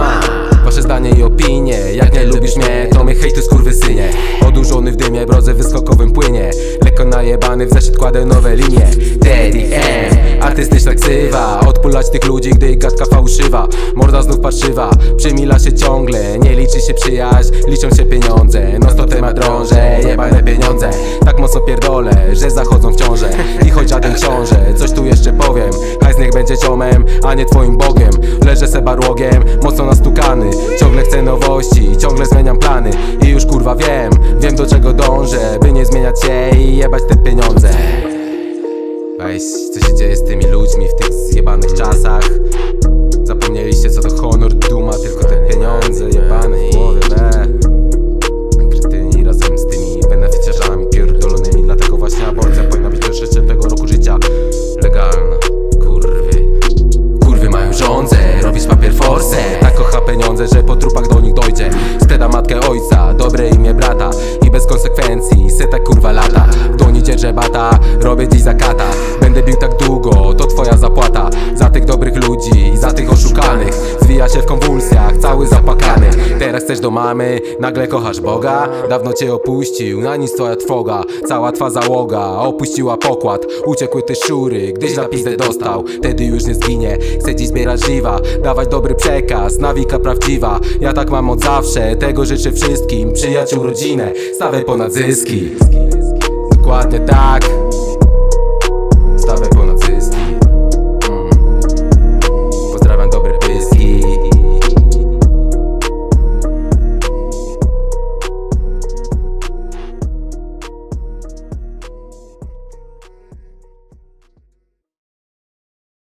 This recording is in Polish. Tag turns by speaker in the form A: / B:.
A: ma. Wasze zdanie i opinie. Jak nie lubisz mnie, to mnie hejty skurwysynie Odurzony w dymie, brodze wyskokowym płynie. Lekko najebany, w zeszyt kładę nowe linie. Daddy M, artystyczna tak ksywa. Odpulać tych ludzi, gdy gadka fałszywa. Morda znów parszywa, przymila się ciągle. Nie liczy się przyjaźń, liczą się pieniądze. No to temat drążę, jebane pieniądze. Tak mocno pierdolę, że zachodzą w ciąże I choć żaden książę, coś tu jeszcze powiem. Hajs niech będzie ciomem, a nie twoim bogiem. Leżę se barłogiem, mocno nastukany. Ciągle chcę nowości, ciągle zmieniam plany. I już kurwa wiem, wiem do czego dążę By nie zmieniać się i jebać te pieniądze. Weź, co się dzieje z tymi ludźmi w tych zjebanych czasach? Zapomnieliście robię dziś zakata. Będę bił tak długo, to twoja zapłata. Za tych dobrych ludzi, za tych oszukanych. Zwija się w konwulsjach, cały zapakany Teraz chcesz do mamy, nagle kochasz Boga? Dawno cię opuścił, na nic twoja trwoga. Cała twa załoga, opuściła pokład. Uciekły te szury, gdyś na pizdę dostał. Wtedy już nie zginie, chcę dziś zbierać żywa Dawać dobry przekaz, nawika prawdziwa. Ja tak mam od zawsze, tego życzę wszystkim. Przyjaciół, rodzinę, stawiaj ponad zyski. Dokładnie tak